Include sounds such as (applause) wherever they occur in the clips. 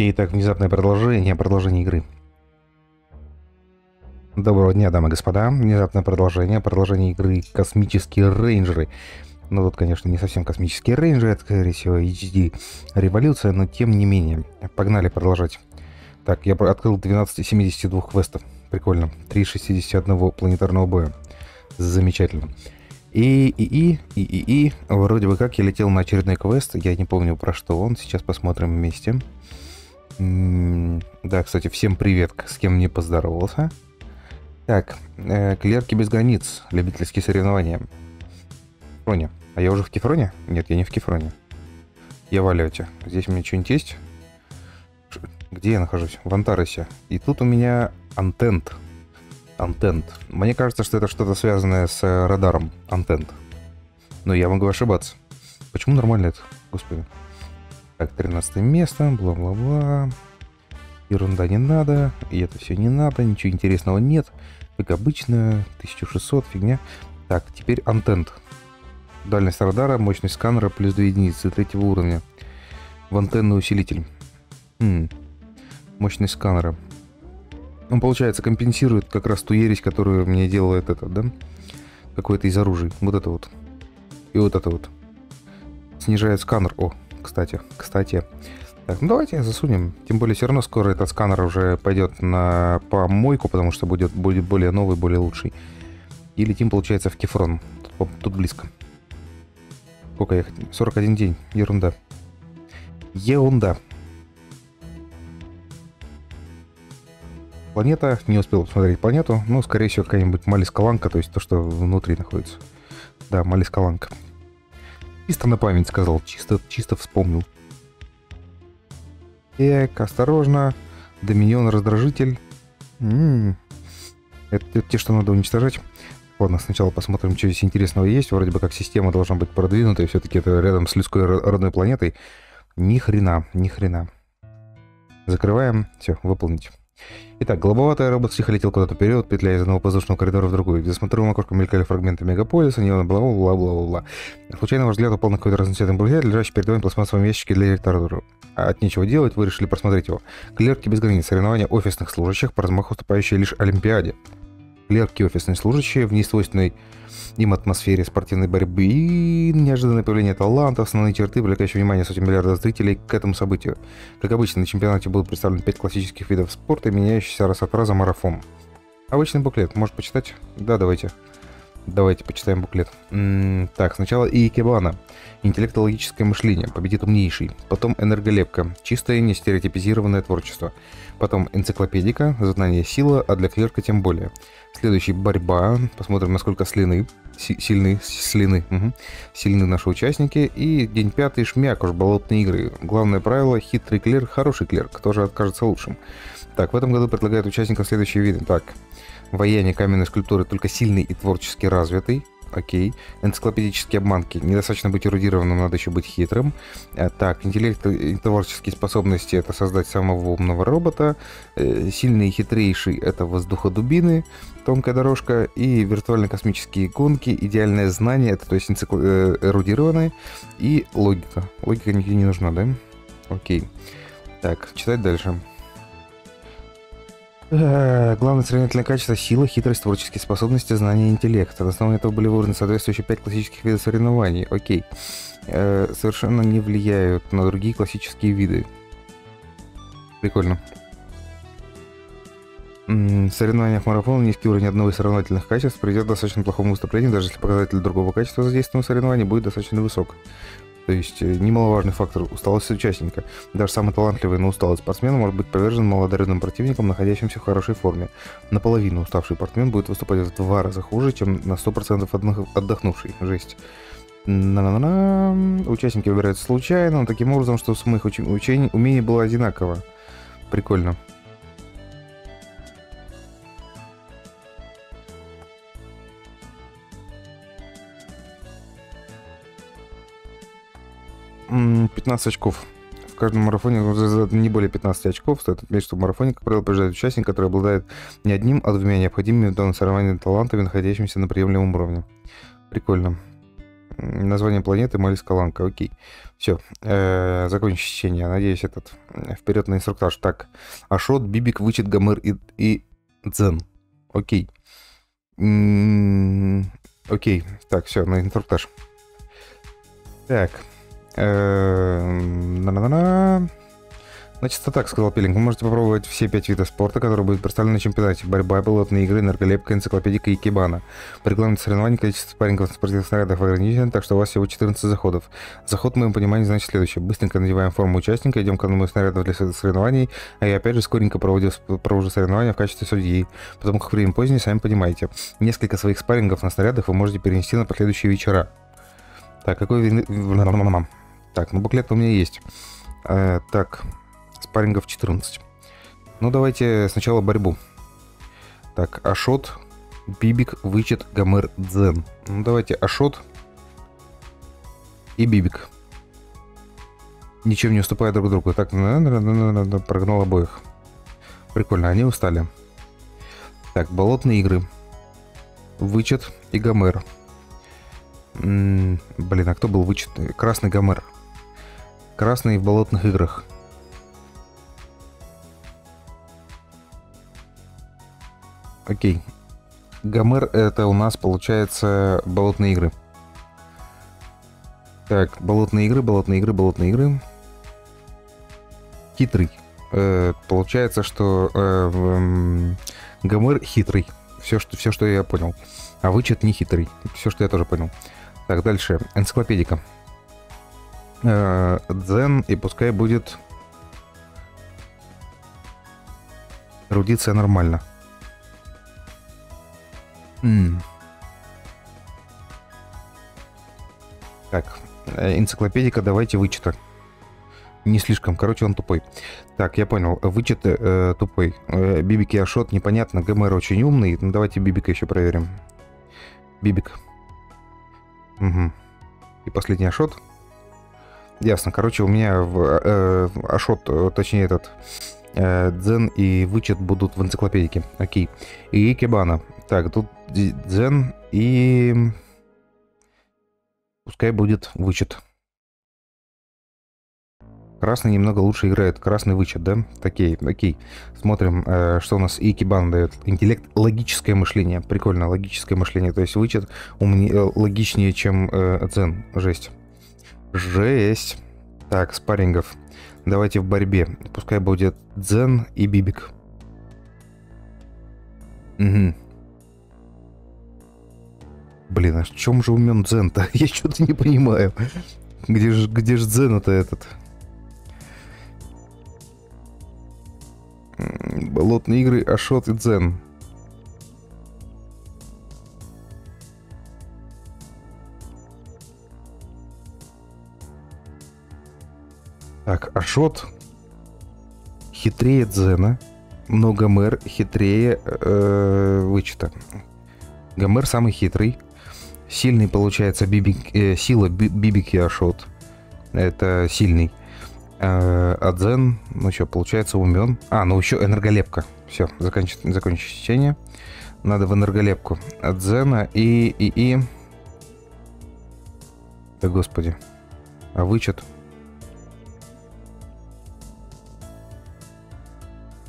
Итак, внезапное продолжение, продолжение игры. Доброго дня, дамы и господа. Внезапное продолжение, продолжение игры «Космические рейнджеры». Ну, тут, конечно, не совсем «Космические рейнджеры», это, скорее всего, HD революция, но тем не менее. Погнали продолжать. Так, я открыл 12 72 квестов. Прикольно. 3 61 планетарного боя. Замечательно. И, и, и, и, и, и, вроде бы как я летел на очередной квест, я не помню про что он, сейчас посмотрим вместе. Да, кстати, всем привет, с кем не поздоровался. Так, э, клерки без границ, любительские соревнования. Кефроне. А я уже в Кефроне? Нет, я не в Кефроне. Я в Алёте. Здесь у меня что-нибудь есть? Где я нахожусь? В Антаросе. И тут у меня антент. Антент. Мне кажется, что это что-то связанное с э, радаром. Антент. Но я могу ошибаться. Почему нормально это? Господи. Так, 13 место, бла-бла-бла. Ерунда не надо, и это все не надо, ничего интересного нет. Как обычно, 1600, фигня. Так, теперь антент. Дальность радара, мощность сканера плюс 2 единицы третьего уровня. В антенный усилитель. Хм. Мощность сканера. Он, получается, компенсирует как раз ту ересь, которую мне делает этот, да? Какое-то из оружий. Вот это вот. И вот это вот. Снижает сканер. О, кстати, кстати. Так, ну давайте засунем. Тем более, все равно скоро этот сканер уже пойдет на помойку, потому что будет, будет более новый, более лучший. И летим, получается, в Кефрон. Тут, тут близко. Сколько ехать? 41 день. Ерунда. Ерунда. Планета. Не успел посмотреть планету. Ну, скорее всего, какая-нибудь Малискаланка, то есть то, что внутри находится. Да, Малискаланка. Чисто на память сказал. Чисто, чисто вспомнил. Так, осторожно. Доминион раздражитель. М-м-м. Это, это те, что надо уничтожать. Ладно, сначала посмотрим, что здесь интересного есть. Вроде бы как система должна быть продвинутой. Все-таки это рядом с людской родной планетой. Ни хрена, ни хрена. Закрываем. Все, выполнить. Итак, голубоватый робот тихо летел куда-то вперед, петляя из одного воздушного коридора в другой, где смотрел окошко мелькали фрагменты мегаполиса, неон, бла-бла-бла-бла-бла. Случайно ваш взгляд упал на какой-то разноцветный буклет, лежащий перед вами пластмассовом ящике для литературы. А от нечего делать, вы решили просмотреть его. Клерки без границ, соревнования офисных служащих, по размаху уступающие лишь Олимпиаде. Клерки офисные служащие в несвойственной им атмосфере спортивной борьбы и неожиданное появление талантов, основные черты, привлекающие внимание сотен миллиардов зрителей к этому событию. Как обычно, на чемпионате будут представлены пять классических видов спорта, меняющиеся раз от раза марафон. Обычный буклет. Может почитать? Да, давайте. Давайте почитаем буклет. М -м так, сначала Икебана. Интеллектологическое мышление. Победит умнейший. Потом энерголепка. Чистое, нестереотипизированное творчество. Потом энциклопедика. Знание сила, а для клерка тем более. Следующий борьба. Посмотрим, насколько слины. сильны, слины. Угу. Сильны наши участники. И день пятый шмяк уж болотные игры. Главное правило, хитрый клерк, хороший клерк. Тоже откажется лучшим. Так, в этом году предлагают участникам следующие виды. Так, вояние каменной скульптуры только сильный и творчески развитый. Окей. Энциклопедические обманки. Недостаточно быть эрудированным, надо еще быть хитрым. Э, так, интеллект и творческие способности — это создать самого умного робота. Э, сильный и хитрейший — это воздуходубины, тонкая дорожка. И виртуально-космические гонки. Идеальное знание — это то есть энцикл... Э, эрудированное. И логика. Логика нигде не нужна, да? Окей. Так, читать дальше. Э, главное сравнительное качество – сила, хитрость, творческие способности, знания и интеллект. На основании этого были выбраны соответствующие пять классических видов соревнований. Окей. Э, совершенно не влияют на другие классические виды. Прикольно. В соревнованиях марафона низкий уровень одного из соревновательных качеств приведет к достаточно плохому выступлению, даже если показатель другого качества задействованного соревнования будет достаточно высок. То есть э, немаловажный фактор усталости участника. Даже самый талантливый, но усталый спортсмен может быть повержен малодаренным противником, находящимся в хорошей форме. Наполовину уставший спортсмен будет выступать в два раза хуже, чем на 100% отдохнувший. Жесть. На -на -на -на. Участники выбираются случайно, но таким образом, что сумма их уч учений, умений была одинакова. Прикольно. 15 очков. В каждом марафоне не более 15 очков. Стоит отметить, что в марафоне, как правило, побеждает участник, который обладает не одним, а двумя необходимыми в данном соревновании талантами, находящимися на приемлемом уровне. Прикольно. Название планеты Малис Каланка. Окей. Все. Э, закончить чтение. Надеюсь, этот вперед на инструктаж. Так. Ашот, Бибик, Вычет, Гомер и, и Дзен. Окей. Окей. Так, все, на инструктаж. Так. Э -на -на -на -на. Значит, так, сказал Пилинг, вы можете попробовать все пять видов спорта, которые будут представлены на чемпионате. Борьба, пилотные игры, нарколепка, энциклопедика и кибана. По регламенту соревнований количество спаррингов на спортивных снарядах ограничено, так что у вас всего 14 заходов. Заход, в моем понимании, значит следующее. Быстренько надеваем форму участника, идем к одному из снарядов для соревнований, а я опять же скоренько проводил, провожу соревнования в качестве судьи, потому как время позднее, сами понимаете. Несколько своих спаррингов на снарядах вы можете перенести на последующие вечера. Так, какой... Так, ну буклет у меня есть. Э, так, спаррингов 14. Ну, давайте сначала борьбу. Так, Ашот, Бибик, Вычет, Гомер, Дзен. Ну, давайте Ашот и Бибик. Ничем не уступая друг другу. Так, прогнал обоих. Прикольно, они устали. Так, болотные игры. Вычет и Гомер. М -м, блин, а кто был вычет? Красный Гомер. Красный в болотных играх. Окей. Гомер это у нас получается болотные игры. Так, болотные игры, болотные игры, болотные игры. Хитрый. Э, получается, что э, э, Гомер хитрый. Все что, все, что я понял. А вычет не хитрый. Все, что я тоже понял. Так, дальше. Энциклопедика. Э, дзен, и пускай будет... Эрудиция нормально. М. Так, э, энциклопедика, давайте вычета. Не слишком, короче, он тупой. Так, я понял, вычет э, тупой. Э, Бибик и Ашот непонятно, ГМР очень умный. Ну, давайте Бибика еще проверим. Бибик. Угу. И последний Ашот. Ясно, короче, у меня в э, Ашот, э, точнее этот э, Дзен и вычет будут в энциклопедике. Окей. И Кебана. Так, тут дзен и... Пускай будет вычет. Красный немного лучше играет. Красный вычет, да? Окей, окей. Смотрим, э, что у нас Икибан дает. Интеллект, логическое мышление. Прикольно, логическое мышление. То есть вычет умнее, э, логичнее, чем э, дзен. Жесть. Жесть. Так, спаррингов. Давайте в борьбе. Пускай будет дзен и бибик. Угу. Блин, а в чем же умен Дзен-то? (laughs) Я что-то не понимаю. Где же, где же Дзен-то этот? Болотные игры, Ашот и Дзен. Так, Ашот хитрее Дзена, но Гомер хитрее э, вычета. Гомер самый хитрый, Сильный получается бибик, э, сила Бибики Ашот. Это сильный. Э, а Дзен, ну что, получается умен. А, ну еще энерголепка. Все, закончить, закончить чтение. Надо в энерголепку от Дзена и... и, и... Да господи. А вычет?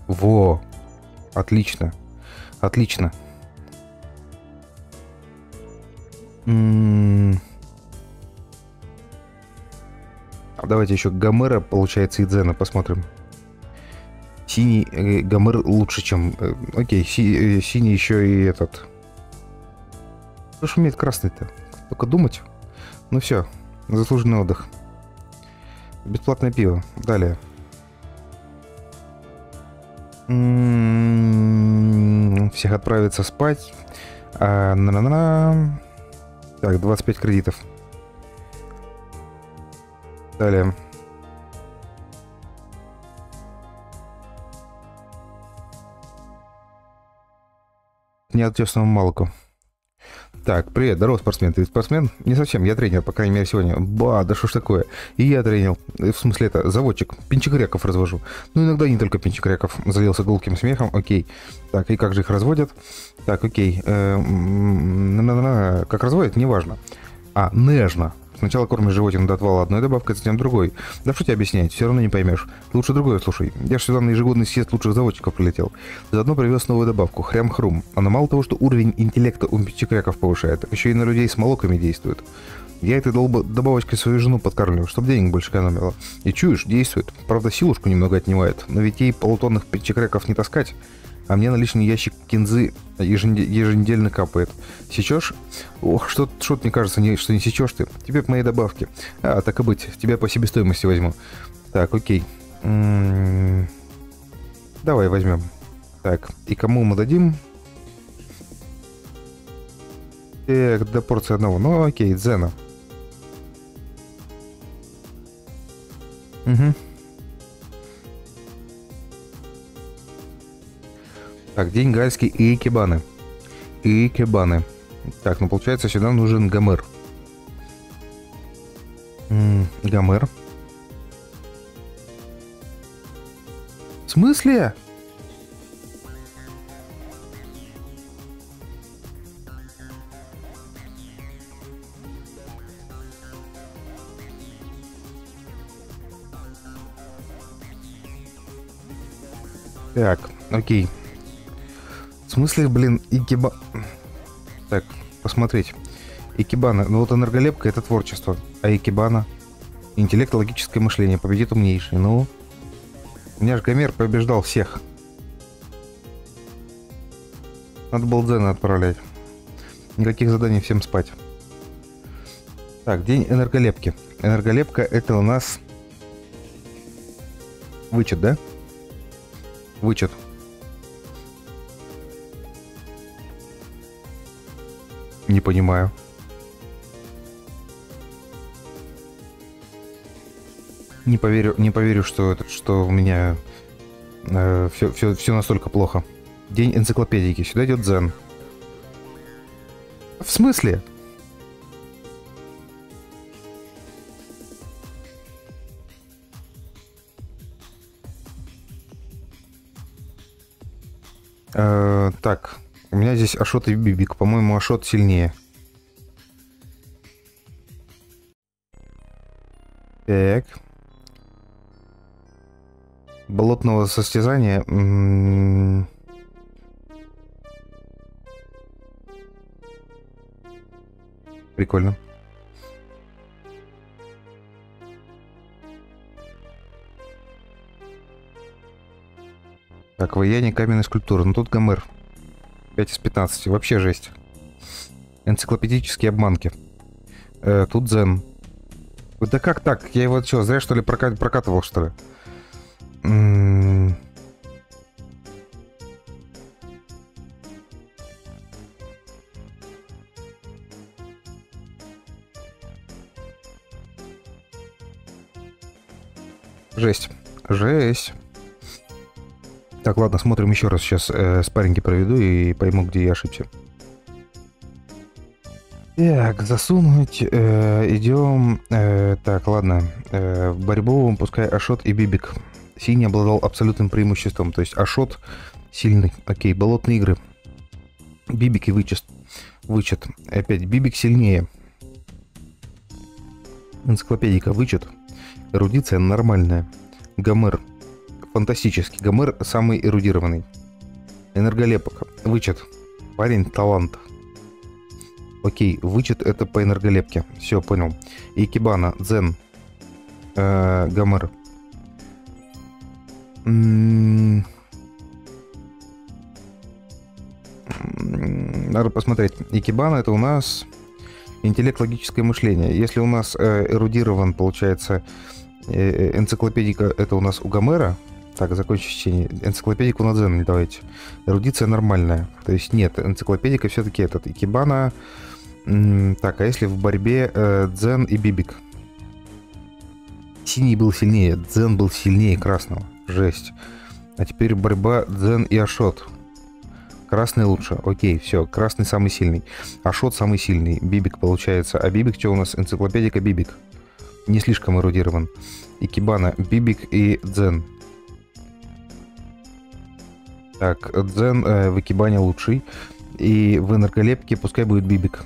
Во! Отлично. Отлично. А давайте еще Гомера, получается, и Дзена посмотрим. Синий э, Гомер лучше, чем... Э, окей, си, э, синий еще и этот. Что ж умеет красный-то? Только думать. Ну все, заслуженный отдых. Бесплатное пиво. Далее. Всех отправиться спать. А, на -на -на. Так, 25 кредитов. Далее. Неотечественному молоку. Так, привет, здорово, спортсмен. Ты спортсмен? Не совсем, я тренер, по крайней мере, сегодня. Ба, да что ж такое? И я тренер. В смысле, это заводчик. Пинчикряков развожу. Ну, иногда не только пинчикряков. Залился гулким смехом. Окей. Так, и как же их разводят? Так, окей. Э, как разводят, неважно. А, нежно. Сначала кормишь животину до отвала одной добавкой, затем другой. Да что тебе объяснять, все равно не поймешь. Лучше другое слушай. Я же сюда на ежегодный съезд лучших заводчиков прилетел. Заодно привез новую добавку, хрям-хрум. Она мало того, что уровень интеллекта у печекряков повышает, еще и на людей с молоками действует. Я этой долбо добавочкой свою жену подкармливаю, чтобы денег больше экономила. И чуешь, действует. Правда, силушку немного отнимает, но ведь ей полутонных печекряков не таскать а мне на лишний ящик кинзы еженедельно капает. Сечешь? Ох, что, что мне кажется, не, что не сечешь ты. Тебе по моей добавке. А, так и быть, тебя по себестоимости возьму. Так, окей. М -м -м Давай возьмем. Так, и кому мы дадим? Так, до порции одного. Ну, окей, Дзена. Угу. Так, день гальский и икебаны. И икебаны. Так, ну получается сюда нужен гомер. Гомер. В смысле? Так, окей. Смысле, блин, Икеба... Так, посмотреть. Икебана. Ну вот энерголепка — это творчество. А Икебана? Интеллект, логическое мышление. Победит умнейший. Ну... У меня же Гомер побеждал всех. Надо было Дзена отправлять. Никаких заданий, всем спать. Так, день энерголепки. Энерголепка это у нас... Вычет, да? Вычет. Не понимаю. Не поверю, не поверю, что это, что у меня э, все, все, все настолько плохо. День энциклопедики. Сюда идет Дзен. В смысле? Э, так, здесь Ашот и Бибик. По-моему, Ашот сильнее. Так. Болотного состязания. Прикольно. Так, вояние каменной скульптуры. Ну тут Гомер. 5 из 15. Вообще жесть. Энциклопедические обманки. Э, тут Дзен. Да как так? Я его что, зря что ли прока прокатывал, что ли? М -м Жесть. Жесть. Так, ладно, смотрим еще раз. Сейчас э, спарринги проведу и пойму, где я ошибся. Так, засунуть. Э, идем. Э, так, ладно. Э, в борьбу пускай Ашот и Бибик. Синий обладал абсолютным преимуществом. То есть Ашот сильный. Окей, болотные игры. Бибик и вычет. Вычет. Опять, Бибик сильнее. Энциклопедика вычет. Эрудиция нормальная. Гомер фантастический. Гомер самый эрудированный. Энерголепок. Вычет. Парень талант. Окей, вычет это по энерголепке. Все, понял. Икебана, Дзен, э, Гомер. М-м-м. Надо посмотреть. Икебана это у нас интеллект, логическое мышление. Если у нас э, эрудирован, получается, э, э энциклопедика это у нас у Гомера, так, закончить чтение. Энциклопедику на дзен давайте. Эрудиция нормальная. То есть нет, энциклопедика все-таки этот. Икебана. Так, а если в борьбе э, дзен и бибик? Синий был сильнее, дзен был сильнее красного. Жесть. А теперь борьба дзен и ашот. Красный лучше. Окей, все. Красный самый сильный. Ашот самый сильный. Бибик получается. А Бибик что у нас? Энциклопедика Бибик. Не слишком эрудирован. Икебана, Бибик и Дзен. Так, Дзен э, в Экибане лучший. И в энерголепке пускай будет Бибик.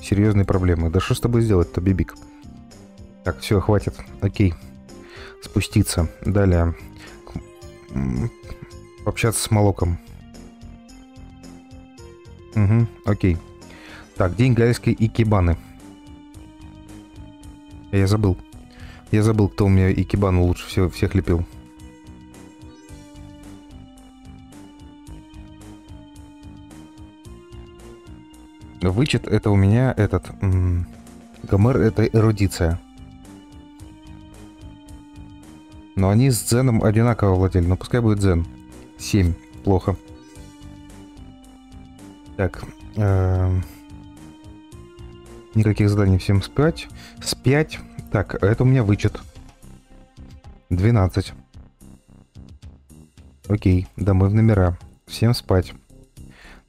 серьезные проблемы. Да что с тобой сделать-то, Бибик? Так, все, хватит. Окей. Спуститься. Далее. Общаться с Молоком. Угу, окей. Так, день гальской икебаны. Я забыл. Я забыл, кто у меня икебану лучше всего всех лепил. Вычет это у меня этот... Гомер это эрудиция. Но они с Дзеном одинаково владели. Но пускай будет Дзен. 7. Плохо. Так. Э -э никаких заданий. Всем спать. Спять. Так, это у меня вычет. 12. Окей, домой в номера. Всем спать.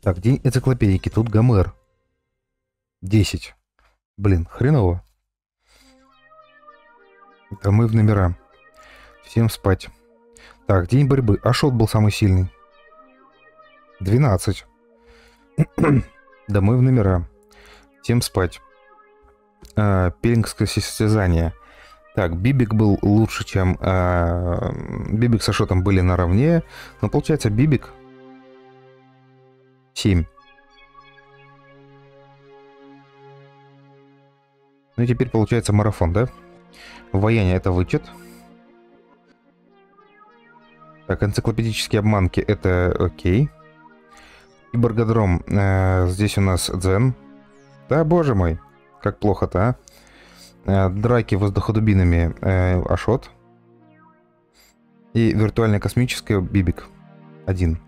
Так, день энциклопедики. Тут Гомер. 10. Блин, хреново. Домой в номера. Всем спать. Так, день борьбы. Ашот был самый сильный. 12. (clears throat) Домой в номера. Всем спать. А, пелингское состязание. Так, Бибик был лучше, чем... А, Бибик с Ашотом были наравне. Но получается Бибик... 7. Ну и теперь получается марафон, да? Вояние это вычет. Так, энциклопедические обманки это окей. Киборгодром. Э, здесь у нас дзен. Да, боже мой. Как плохо-то, а? Э, драки воздуходубинами э, Ашот. И виртуальная космическая Бибик. Один.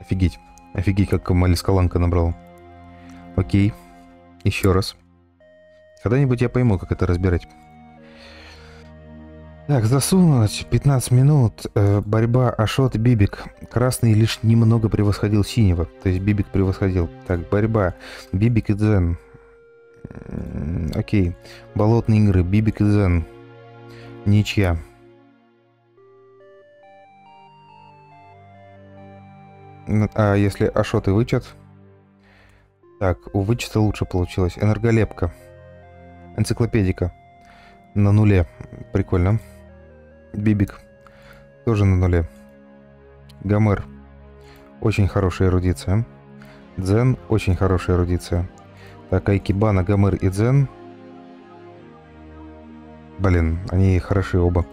Офигеть. Офигеть, как Малискаланка набрал. Окей. Еще раз. Когда-нибудь я пойму, как это разбирать. Так, засунуть 15 минут. Э, борьба Ашот Бибик. Красный лишь немного превосходил синего. То есть Бибик превосходил. Так, борьба. Бибик и Дзен. Окей. Болотные игры. Бибик и Дзен. Ничья. А если Ашот и вычет? Так, у вычета лучше получилось. Энерголепка. Энциклопедика. На нуле. Прикольно. Бибик. Тоже на нуле. Гомер. Очень хорошая эрудиция. Дзен. Очень хорошая эрудиция. Так, Айкибана, Гомер и Дзен. Блин, они хороши оба.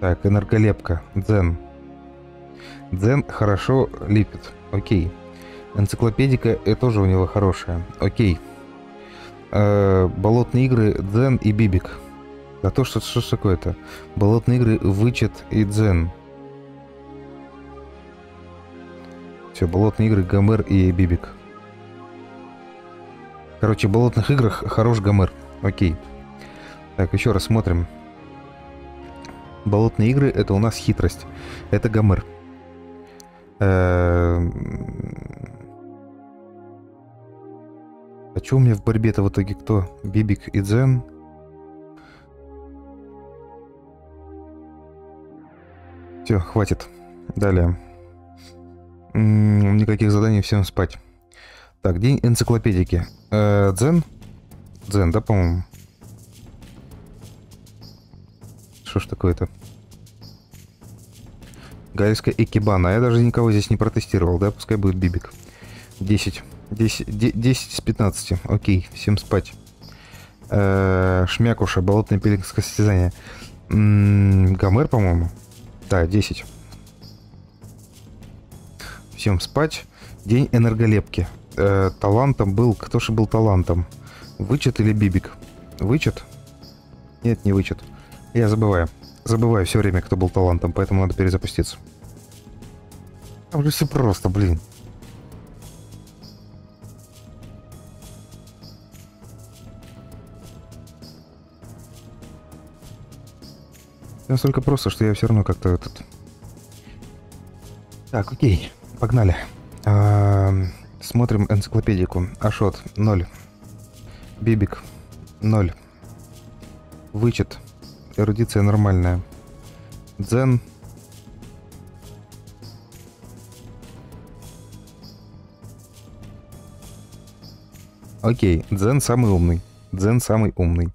Так, энерголепка. Дзен. Дзен хорошо липит. Окей. Энциклопедика и тоже у него хорошая. Окей. Э, болотные игры Дзен и Бибик. А то что, что такое-то? Болотные игры Вычет и Дзен. Все, болотные игры Гомер и Бибик. Короче, в болотных играх хорош Гомер. Окей. Так, еще раз смотрим. Болотные игры это у нас хитрость. Это Гомер. Эээ А что у меня в борьбе-то в итоге кто? Бибик и Дзен? Все, хватит. Далее. М -м, никаких заданий, всем спать. Так, день энциклопедики. Э, дзен? Дзен, да, по-моему? Что ж такое-то? Гальская экибана. Я даже никого здесь не протестировал, да? Пускай будет Бибик. 10. 10, 10 из 15. Окей, всем спать. Э шмякуша, болотное пилингское состязание. Гомер, по-моему. Да, 10. Всем спать. День энерголепки. Э, талантом был... Кто же был талантом? Вычет или Бибик? Вычет? Нет, не вычет. Я забываю. Забываю все время, кто был талантом, поэтому надо перезапуститься. Там же все просто, блин. Настолько просто, что я все равно как-то этот... Так, окей, погнали. А, смотрим энциклопедику. Ашот 0. Бибик 0. Вычет. Эрудиция нормальная. Дзен. Окей, Дзен самый умный. Дзен самый умный.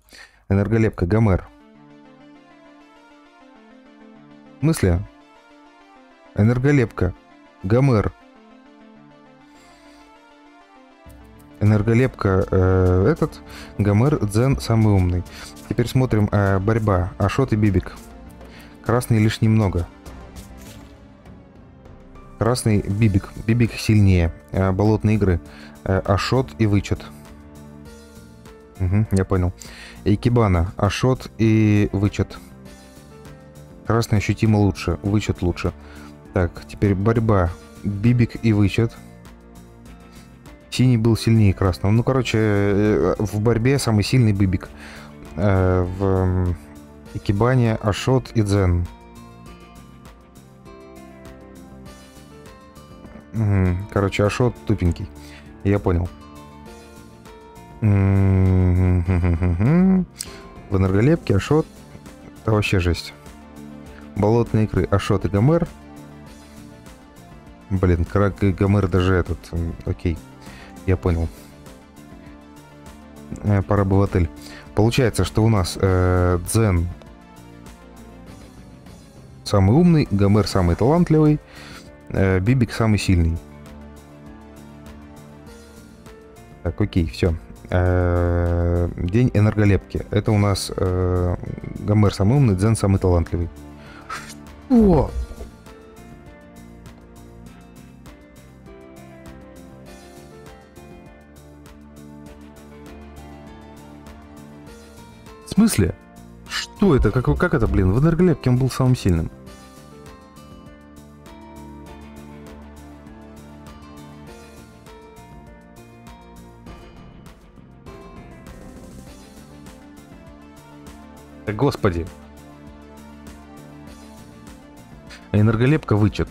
Энерголепка, Гомер. Смысле? Энерголепка, Гомер. Энерголепка э, этот, Гомер, Дзен самый умный. Теперь смотрим э, борьба. Ашот и Бибик. Красный лишь немного. Красный Бибик. Бибик сильнее. Э, болотные игры. Э, Ашот и Вычет. Угу, я понял. Икебана. Ашот и Вычет. Красный ощутимо лучше. Вычет лучше. Так, теперь борьба. Бибик и Вычет. Синий был сильнее красного. Ну, короче, э, в борьбе самый сильный Бибик. Э, в Икебане Ашот и Дзен. Короче, Ашот тупенький. Я понял. В энерголепке Ашот... Это вообще жесть. Болотные икры Ашот и Гомер. Блин, Крак и Гомер даже этот... Окей. Я понял. Э, пора бы в отель. Получается, что у нас э, Дзен самый умный, Гомер самый талантливый, э, Бибик самый сильный. Так, окей, все. Э, день энерголепки. Это у нас э, Гомер самый умный, Дзен самый талантливый. Что? В смысле? Что это? Как, как это, блин? В энерголепке он был самым сильным. Да господи. Энерголепка вычет.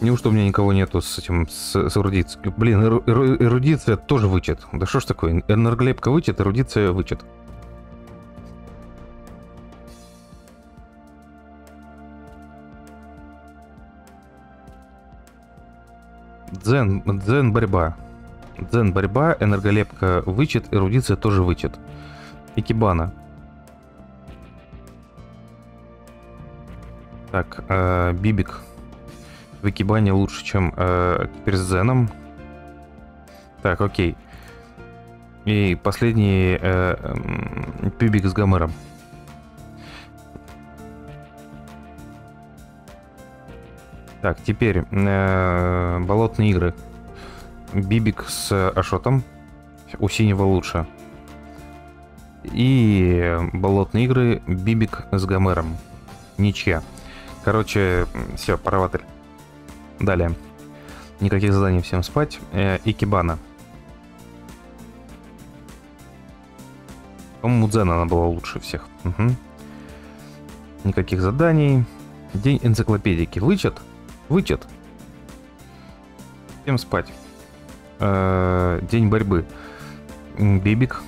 Неужто у меня никого нету с этим, с, с эрудицией? Блин, эру, эру, эрудиция тоже вычет. Да что ж такое? Энерголепка вычет, эрудиция вычет. Дзен, дзен борьба. Дзен борьба, энерголепка вычет, эрудиция тоже вычет. Икибана. Так, э, Бибик в Икебане лучше, чем э, теперь с Зеном. Так, окей. И последний э, э, пюбик с Гомером. Так, теперь э, болотные игры. Бибик с Ашотом. У синего лучше. И болотные игры Бибик с Гомером. Ничья. Короче, все, отель. Далее. Никаких заданий, всем спать. Э, Икебана. По-моему, Дзен она была лучше всех. Угу. Никаких заданий. День энциклопедики. Вычет? Вычет. Всем спать. Э, день борьбы. Бибик.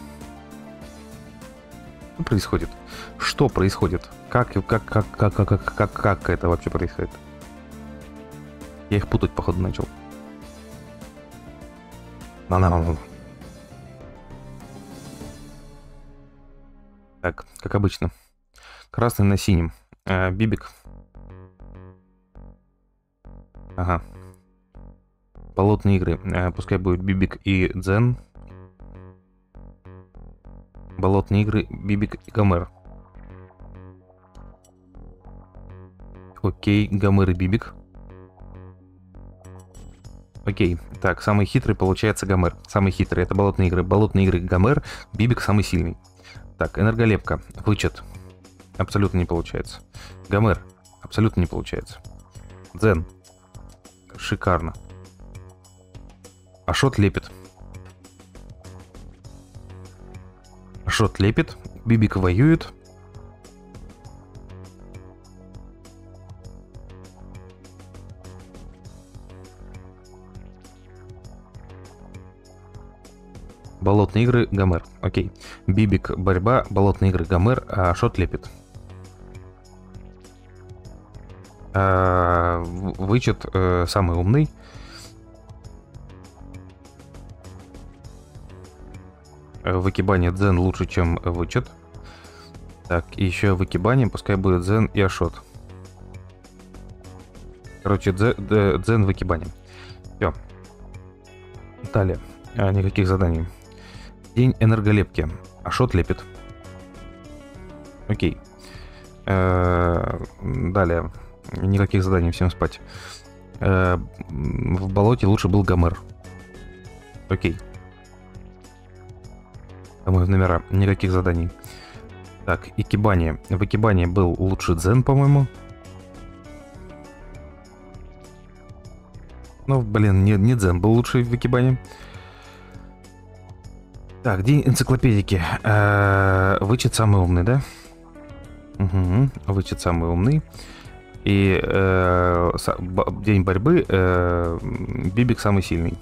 Что происходит? Что происходит? Как, как, как, как, как, как, как, как это вообще происходит? Я их путать, походу, начал. на на на Так, как обычно. Красный на синем. Э, бибик. Ага. Болотные игры. Э, пускай будет Бибик и Дзен. Болотные игры Бибик и Гомер. Окей, Гомер и Бибик. Окей, так, самый хитрый получается Гомер. Самый хитрый, это болотные игры. Болотные игры Гомер, Бибик самый сильный. Так, энерголепка, вычет. Абсолютно не получается. Гомер, абсолютно не получается. Дзен, шикарно. Ашот лепит. Ашот лепит, Бибик воюет, Болотные игры, Гомер. Окей. Бибик борьба, болотные игры Гомер, а Шот лепит. Вычет э, самый умный. В Экибане Дзен лучше, чем вычет. Так, и еще в Экибане пускай будет Дзен и Ашот. Короче, Дзен в Экибане. Все. Далее. А, никаких заданий. День энерголепки. Ашот лепит. Окей. Э -э далее. Никаких заданий, всем спать. Э в болоте лучше был Гомер. Окей. По-моему, номера. Никаких заданий. Так, Икибани. В Икибане был лучше Дзен, по-моему. Ну, блин, не, не Дзен был лучший в Икибане. Так, день энциклопедики. Э -э, вычет самый умный, да? Угу, вычет самый умный. И э, день борьбы э, Бибик самый сильный.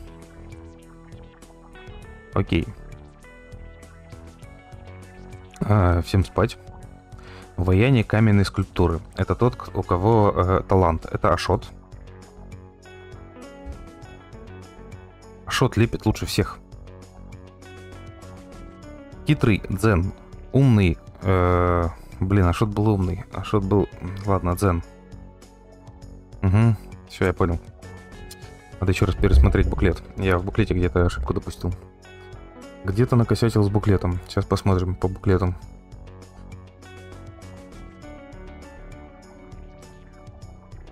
Окей. А, всем спать. Вояние каменной скульптуры. Это тот, у кого э, талант. Это Ашот. Ашот лепит лучше всех. Хитрый Дзен. Умный. Э, блин, Ашот был умный. Ашот был... Ладно, Дзен. Угу, все, я понял. Надо еще раз пересмотреть буклет. Я в буклете где-то ошибку допустил. Где-то накосячил с буклетом. Сейчас посмотрим по буклетам.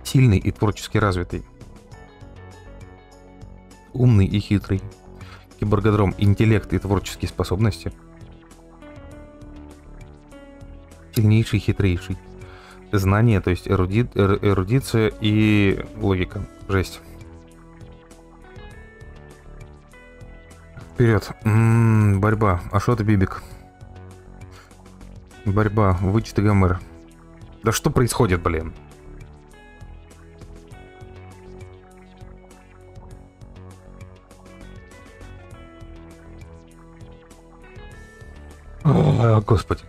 Сильный и творчески развитый. Умный и хитрый. Киборгодром. Интеллект и творческие способности. Сильнейший, хитрейший. Знание, то есть эрудит, эрудиция и логика. Жесть. Вперед. М -м, борьба. А что ты, Бибик? Борьба. Вычет и Гомер. Да что происходит, блин? О, господи.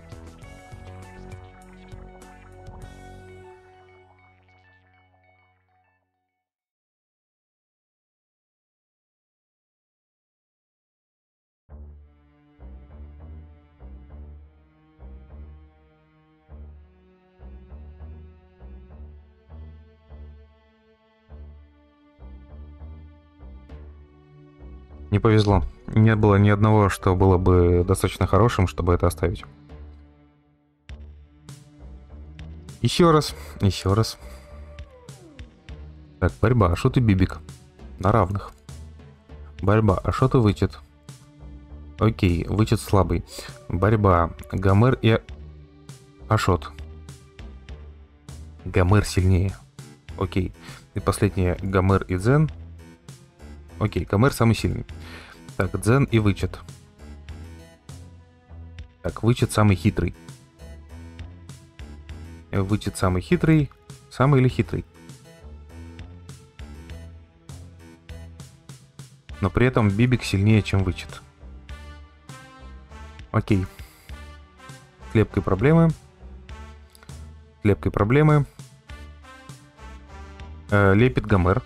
Повезло. Не было ни одного, что было бы достаточно хорошим, чтобы это оставить. Еще раз, еще раз. Так, борьба. А что ты, Бибик? На равных. Борьба. А что ты, вычет? Окей, вычет слабый. Борьба. Гомер и Ашот. Гомер сильнее. Окей. И последнее. Гомер и Дзен. Окей, Гомер самый сильный. Так, Дзен и Вычет. Так, Вычет самый хитрый. Вычет самый хитрый. Самый или хитрый? Но при этом Бибик сильнее, чем Вычет. Окей. Клепкой проблемы. Клепкой проблемы. Э, лепит Гомер.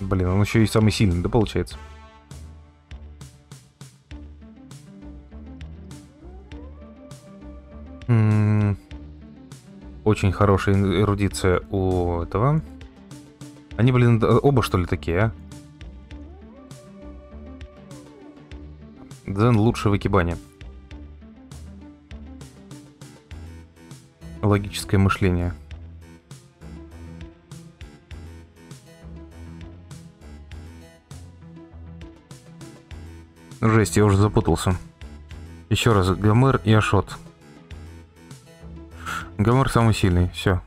Блин, он еще и самый сильный, да, получается? М -м Очень хорошая эрудиция у этого. Они, блин, оба что ли такие, а? Дзен лучше в Экибане. Логическое мышление. Жесть, я уже запутался. Еще раз, Гомер и Ашот. Гомер самый сильный, все.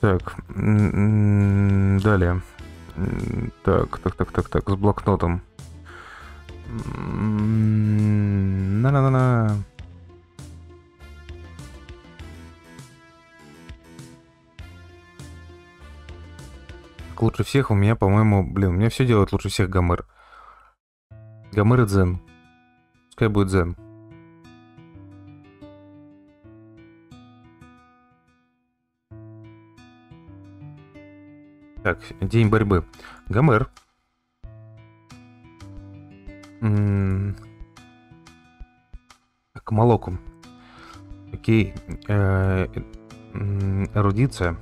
Так, далее. Так, так, так, так, так, с блокнотом. На-на-на-на. Лучше всех у меня, по-моему, блин, у меня все делает лучше всех Гомер. Гомер и Дзен. Пускай будет Дзен. Так, день борьбы. Гомер. К молоку. Окей. Э, эрудиция.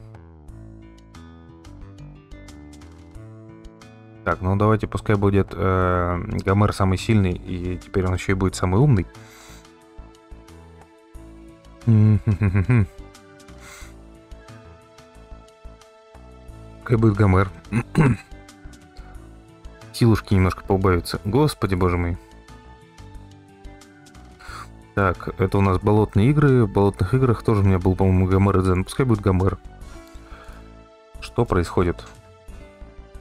Так, ну давайте пускай будет э, Гомер самый сильный, и теперь он еще и будет самый умный. (laughs) Пускай будет Гомер. (clears throat) Силушки немножко поубавятся. Господи, боже мой. Так, это у нас болотные игры. В болотных играх тоже у меня был, по-моему, Гомер и Дзен. Пускай будет Гомер. Что происходит?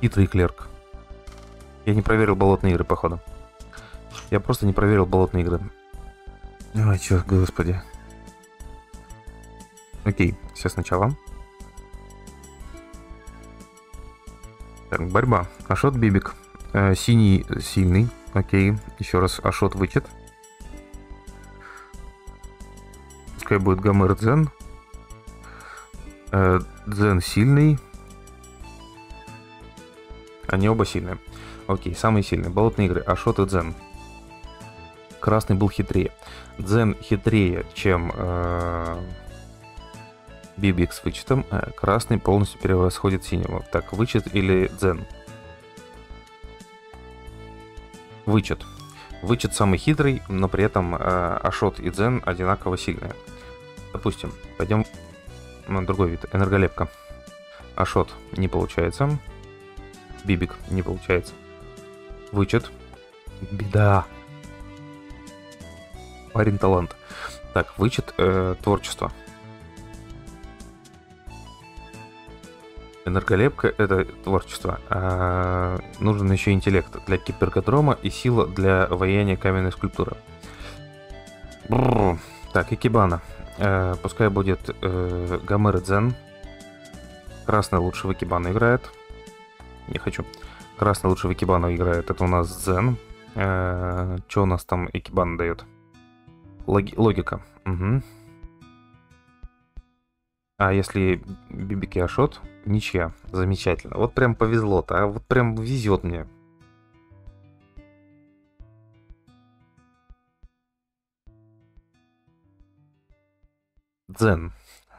Хитрый клерк. Я не проверил болотные игры, походу. Я просто не проверил болотные игры. Ой, чё, господи. Окей, все сначала. Так, борьба. Ашот Бибик. Э, синий сильный. Окей. Еще раз Ашот вычет. Пускай будет Гомер Дзен. Э, Дзен сильный. Они оба сильные. Окей, самые сильные. Болотные игры. Ашот и Дзен. Красный был хитрее. Дзен хитрее, чем э, Бибик с вычетом. Э, красный полностью превосходит синего. Так, вычет или Дзен? Вычет. Вычет самый хитрый, но при этом э, Ашот и Дзен одинаково сильные. Допустим, пойдем на другой вид. Энерголепка. Ашот не получается. Бибик не получается. Вычет. Беда. Парень талант. Так, вычет э, творчество. Энерголепка — это творчество. А нужен еще интеллект для кибергодрома и сила для вояния каменной скульптуры. Бррр. Так, Икибана. Э, пускай будет э, Гомер Дзен. Красный лучше в Икибана играет. Не хочу. Красный лучше в Икибану играет. Это у нас Дзен. Э, что у нас там Икибан дает? Логи- логика. Угу. А если Бибики Ашот? Ничья. Замечательно. Вот прям повезло-то, а вот прям везет мне. Дзен.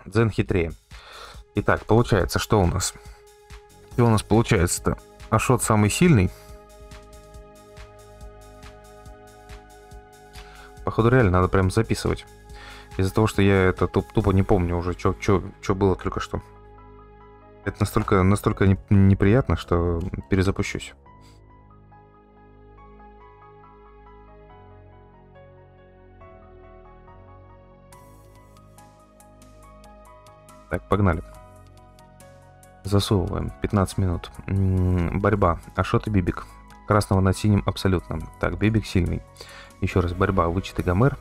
Дзен хитрее. Итак, получается, что у нас? Что у нас получается-то? Ашот самый сильный. Походу реально надо прям записывать. Из-за того, что я это туп тупо не помню уже, что было только что. Это настолько, настолько не, неприятно, что перезапущусь. Так, погнали. Засовываем. 15 минут. борьба. Ашот и Бибик. Красного над синим абсолютно. Так, Бибик сильный. Еще раз, борьба. Вычет и Гомер.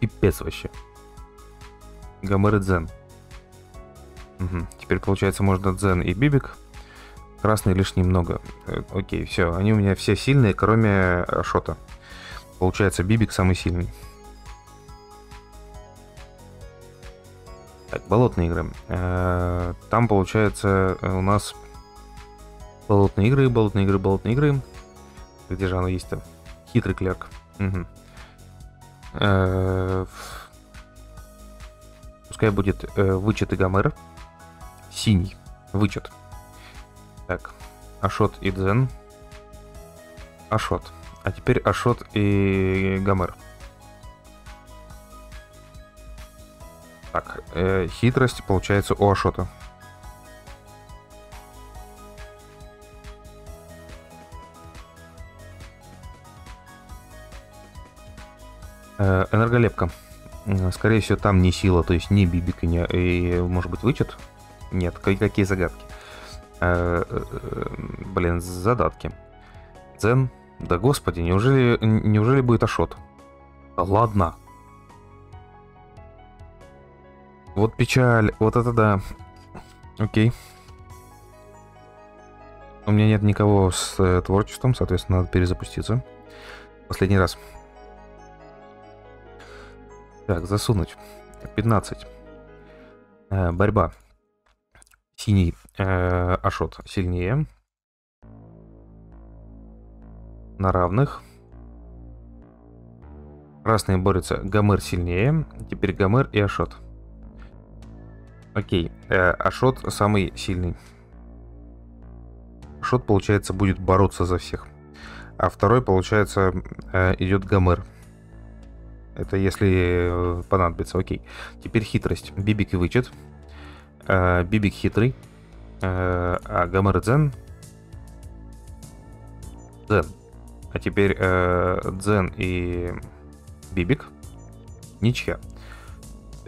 пипец вообще. Гомер и Дзен. Угу. Теперь, получается, можно Дзен и Бибик. Красный лишь немного. Э, окей, все. Они у меня все сильные, кроме Ашота. Получается, Бибик самый сильный. Болотные игры. Э, там, получается, у нас болотные игры, болотные игры, болотные игры. Где же оно есть-то? Хитрый клерк. Угу. Пускай будет э, вычет и гомер. Синий. Вычет. Так. Ашот и Дзен. Ашот. А теперь Ашот и Гомер. Так, э, хитрость получается у Ашота. Э, энерголепка. Скорее всего, там не сила, то есть не бибик и, не, и может быть вычет. Нет, какие загадки? Э, э, блин, задатки. Дзен. Да господи, неужели, неужели будет Ашот? Ладно. Вот печаль, вот это да. Окей. У меня нет никого с э, творчеством, соответственно, надо перезапуститься. Последний раз. Так, засунуть. 15. Э, борьба. Синий э, Ашот сильнее. На равных. Красные борются. Гомер сильнее. Теперь Гомер и Ашот. Окей. Э, Ашот самый сильный. Ашот, получается, будет бороться за всех. А второй, получается, э, идет Гомер. Это если э, понадобится. Окей. Теперь хитрость. Бибик и вычет. Э, Бибик хитрый. Э, а Гомер Дзен. Дзен. А теперь э, Дзен и Бибик. Ничья.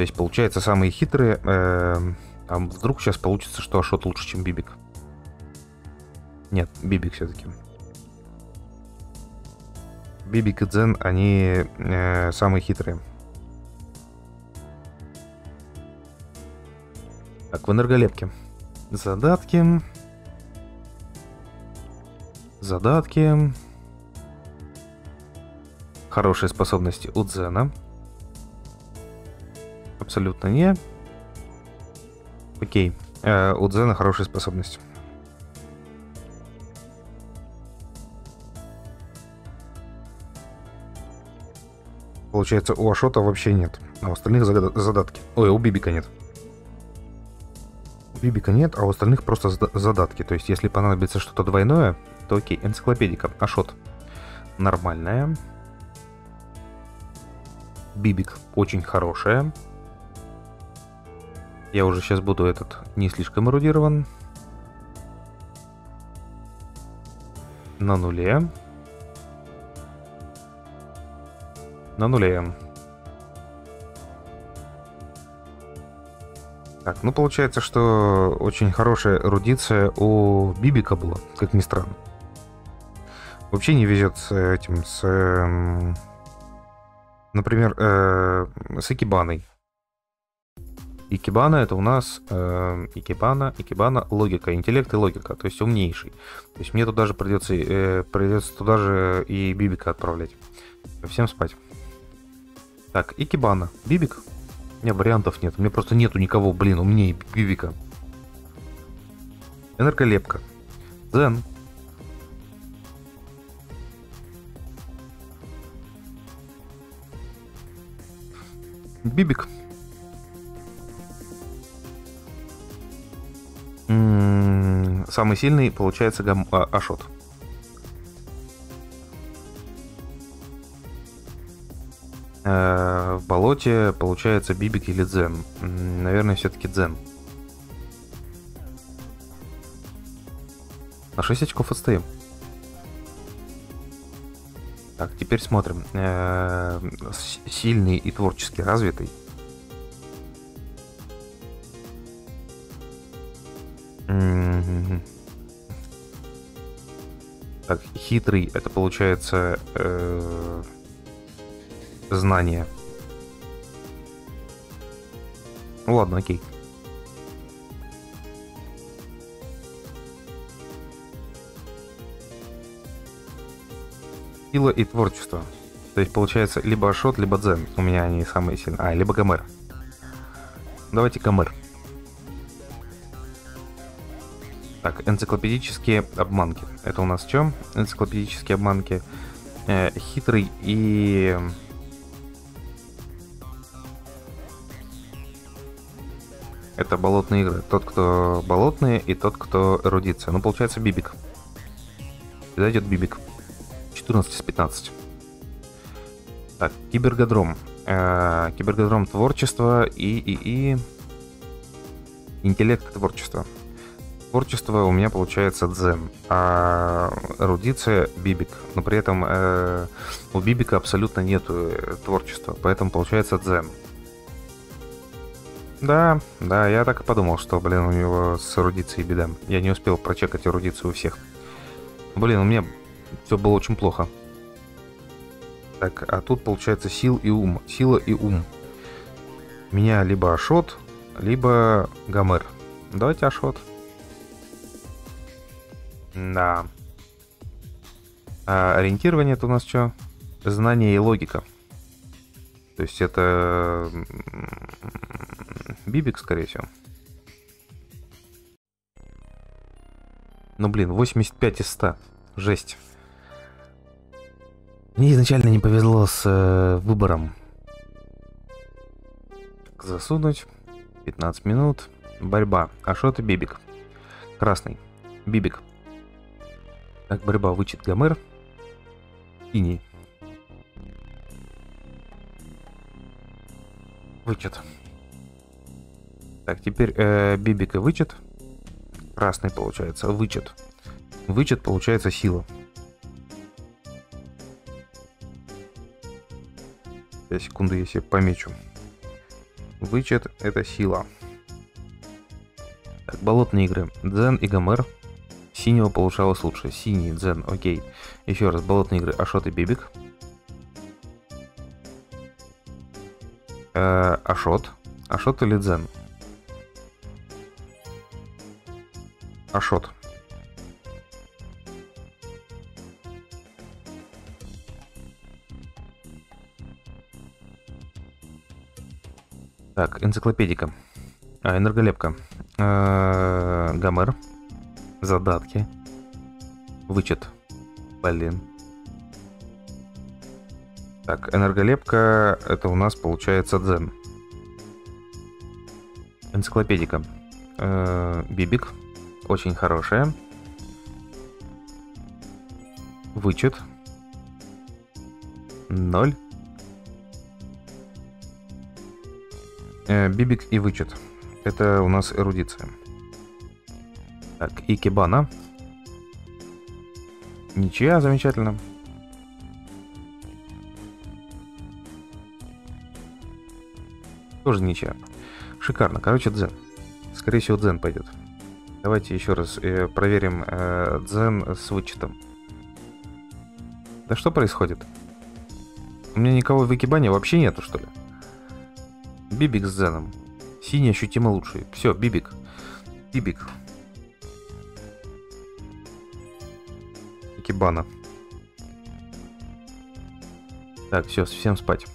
То есть, получается, самые хитрые... Э, а вдруг сейчас получится, что Ашот лучше, чем Бибик? Нет, Бибик все-таки. Бибик и Дзен, они э, самые хитрые. Так, в энерголепке. Задатки. Задатки. Хорошие способности у Дзена. Абсолютно не. Окей. Э, у Дзена хорошие способности. Получается, у Ашота вообще нет. А у остальных задатки. Ой, у Бибика нет. У Бибика нет, а у остальных просто задатки. То есть, если понадобится что-то двойное, то окей. Энциклопедика. Ашот. Нормальная. Бибик очень хорошая. Я уже сейчас буду этот не слишком эрудирован. На нуле. На нуле. Так, ну получается, что очень хорошая эрудиция у Бибика была, как ни странно. Вообще не везет с этим, с... Эм, например, э, с Икибаной. Икибана это у нас э, Икибана, Икибана логика, интеллект и логика, то есть умнейший. То есть мне тут даже придется, э, придется туда же и Бибика отправлять. Всем спать. Так, Икибана. Бибик? У меня вариантов нет. У меня просто нету никого, блин, умнее Бибика. Энерголепка. Зен. Бибик. Самый сильный получается гам... а, Ашот. Э, в болоте получается Бибик или Дзен. Наверное, все-таки Дзен. На 6 очков отстоим. Так, теперь смотрим. Э, сильный и творчески развитый. Так, хитрый, это получается э, знания. Ну ладно, окей. Сила и творчество. То есть получается либо Ашот, либо Дзен. У меня они самые сильные. А, либо Гомер. Давайте Гомер. Так, энциклопедические обманки. Это у нас что? Энциклопедические обманки. Э, хитрый и Это болотные игры. Тот, кто болотные, и тот, кто эрудиция. Ну, получается, Бибик. Сюда идет Бибик. 14 из 15. Так, Кибергодром. Э, кибергодром творчество и, и, и... Интеллект творчества. Творчество у меня получается дзен, а эрудиция бибик. Но при этом э, у бибика абсолютно нету э, творчества, поэтому получается дзен. Да, да, я так и подумал, что, блин, у него с эрудицией беда. Я не успел прочекать эрудицию у всех. Блин, у меня все было очень плохо. Так, а тут получается сил и ум. Сила и ум. Меня либо Ашот, либо Гомер. Давайте Ашот. Да. А ориентирование это у нас что? Знание и логика. То есть это Бибик, скорее всего. Ну блин, 85 из 100. Жесть. Мне изначально не повезло с э, выбором. Засунуть. 15 минут. Борьба. А что это Бибик? Красный. Бибик. Так, борьба. Вычет Гомер. Синий. Вычет. Так, теперь э, Бибик и вычет. Красный получается. Вычет. Вычет получается сила. Две секунды, если помечу. Вычет это сила. Так, болотные игры. Дзен и Гомер. Синего получалось лучше. Синий, Дзен, окей. Еще раз, болотные игры. Ашот и Бибик. Э, Ашот. Ашот или Дзен? Ашот. Так, энциклопедика. А, энерголепка. Э, Гомер. Задатки. Вычет. Блин. Так, энерголепка это у нас получается дзен. Энциклопедика. Э, Бибик. Очень хорошая. Вычет. Ноль. Э, Бибик и вычет. Это у нас эрудиция. Так, Икебана. Ничья, замечательно. Тоже ничья. Шикарно. Короче, дзен. Скорее всего, дзен пойдет. Давайте еще раз э, проверим э, дзен с вычетом. Да что происходит? У меня никого в Икебане вообще нету, что ли? Бибик с дзеном. Синий ощутимо лучше. Все, Бибик. Бибик. Икебана. Так, все, всем спать.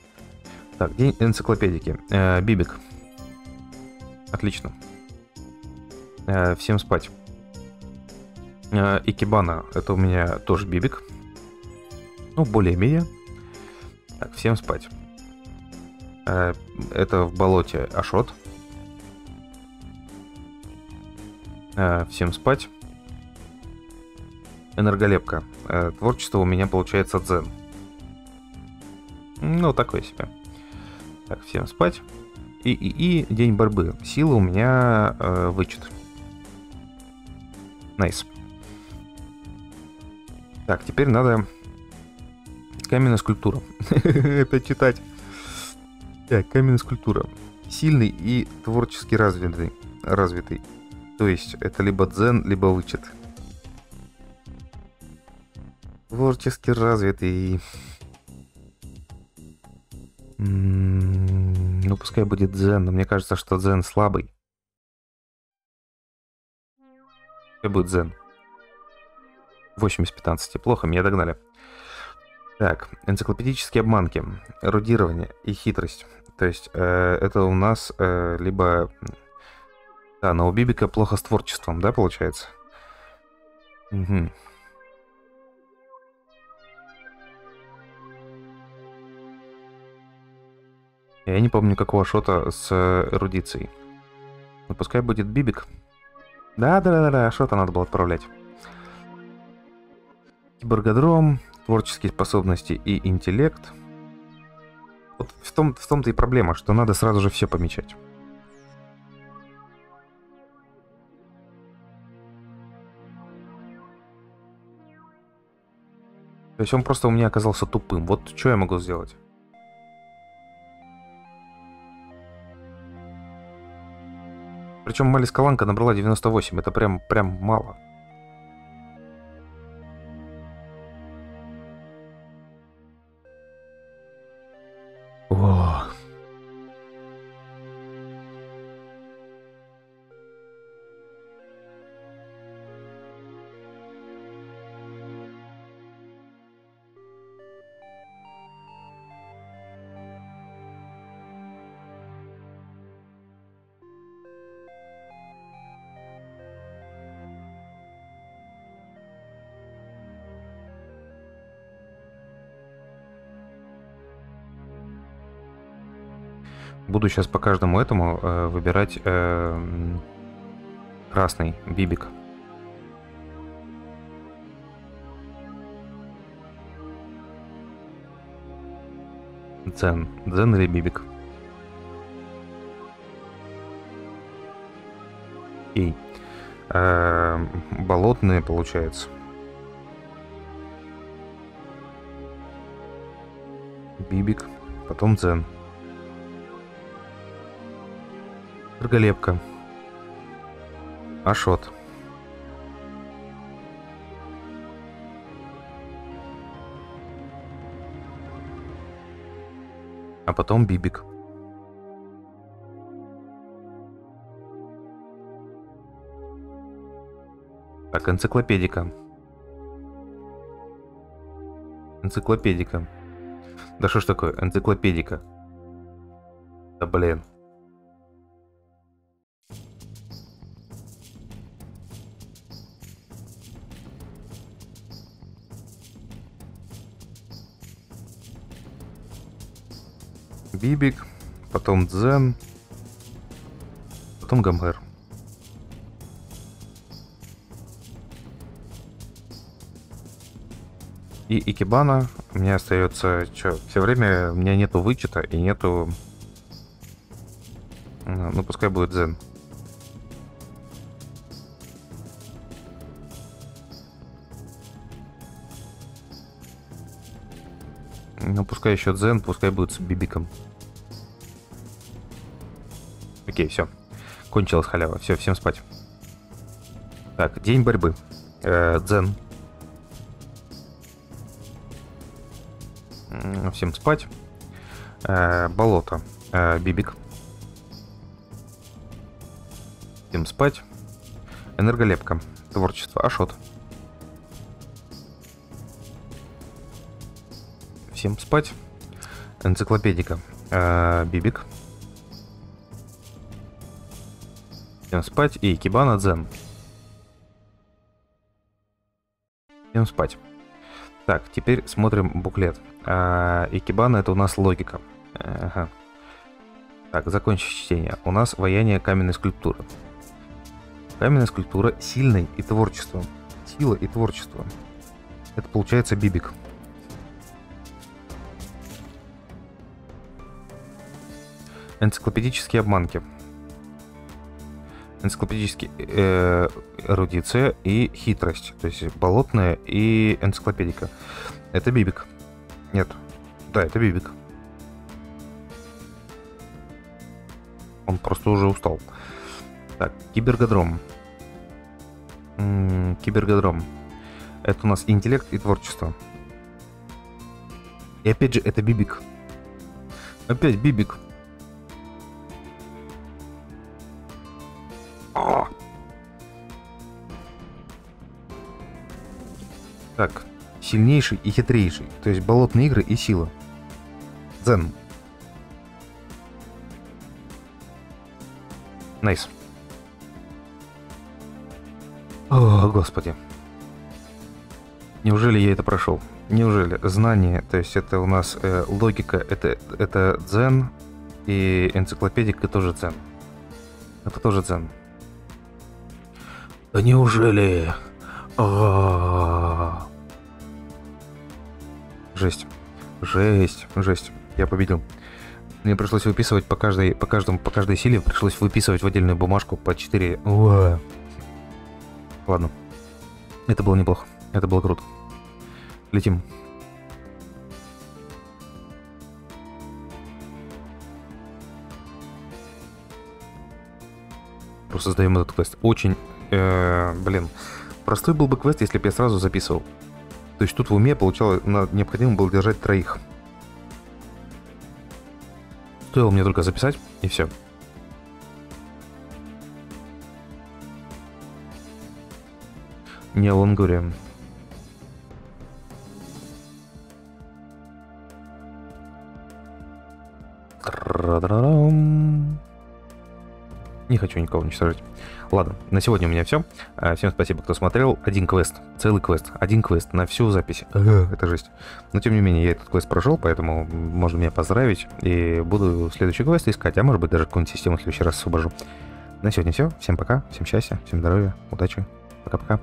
Так, день энциклопедики. Э, Бибик. Отлично. Э, всем спать. Э, Икебана, это у меня тоже Бибик. Ну, более-менее. Так, всем спать. Э, это в болоте Ашот. Э, всем спать. Энерголепка. Э, творчество у меня получается дзен. Ну, такое себе. Так, всем спать. И, и, и день борьбы. Сила у меня э, вычет. Nice. Так, теперь надо каменная скульптура. (laughs) Это читать. Так, каменная скульптура. Сильный и творчески развитый. развитый. То есть это либо дзен, либо вычет. Творчески развитый. Ну, пускай будет дзен, но мне кажется, что дзен слабый. Пускай будет дзен. 80-15. Плохо, меня догнали. Так, энциклопедические обманки, эрудирование и хитрость. То есть э, это у нас э, либо... Да, но у Бибика плохо с творчеством, да, получается? Угу. Я не помню, какого шота с эрудицией. Ну, пускай будет Бибик. Да-да-да-да, шота надо было отправлять. Киборгодром, творческие способности и интеллект. Вот в, том, в том-то и проблема, что надо сразу же все помечать. То есть он просто у меня оказался тупым. Вот что я могу сделать? Причем Малис Каланка набрала 98. Это прям, прям мало. Буду сейчас по каждому этому э, выбирать э, красный бибик. Дзен. Дзен или бибик? Окей. Э, болотные, получается. Бибик. Потом дзен. Роголепка. Ашот. А потом Бибик. Так, энциклопедика. Энциклопедика. Да что ж такое, энциклопедика? Да блин. Бибик, потом Дзен, потом Гомер. И Икебана. У меня остается... Что, все время у меня нету вычета и нету... Ну, пускай будет Дзен. Ну, пускай еще Дзен, пускай будет с Бибиком. Окей, все. Кончилась халява. Все, всем спать. Так, день борьбы. Э, дзен. Всем спать. Э, болото. Э, бибик. Всем спать. Энерголепка. Творчество. Ашот. Всем спать. Энциклопедика. Э, бибик. Всем спать. И Кибана Дзен. Всем спать. Так, теперь смотрим буклет. А, Икебана это у нас логика. Ага. Так, закончить чтение. У нас вояние каменной скульптуры. Каменная скульптура сильной и творчеством. Сила и творчество. Это получается бибик. Энциклопедические обманки энциклопедический э, эрудиция и хитрость. То есть болотная и энциклопедика. Это Бибик. Нет. Да, это Бибик. Он просто уже устал. Так, кибергодром. -м, кибергодром. Это у нас интеллект и творчество. И опять же, это Бибик. Опять Бибик. Так, сильнейший и хитрейший, то есть болотные игры и сила. Дзен. Nice. О, господи. Неужели я это прошел? Неужели? Знание, то есть это у нас э, логика, это, это дзен, и энциклопедика тоже дзен. Это тоже дзен. Да неужели? А. Жесть. Жесть. Жесть. Я победил. Мне пришлось выписывать по каждой, по каждому, по каждой силе пришлось выписывать в отдельную бумажку по 4. Уа. Ладно. Это было неплохо. Это было круто. Летим. Просто создаем этот квест. Очень, э, блин, Простой был бы квест, если бы я сразу записывал. То есть тут в уме получалось, необходимо было держать троих. Стоило мне только записать, и все. Не Лонгуре. Не хочу никого уничтожать. Ладно, на сегодня у меня все. Всем спасибо, кто смотрел. Один квест, целый квест, один квест на всю запись. Это жесть. Но тем не менее, я этот квест прошел, поэтому можно меня поздравить. И буду следующий квест искать, а может быть даже какую-нибудь систему в следующий раз освобожу. На сегодня все. Всем пока, всем счастья, всем здоровья, удачи. Пока-пока.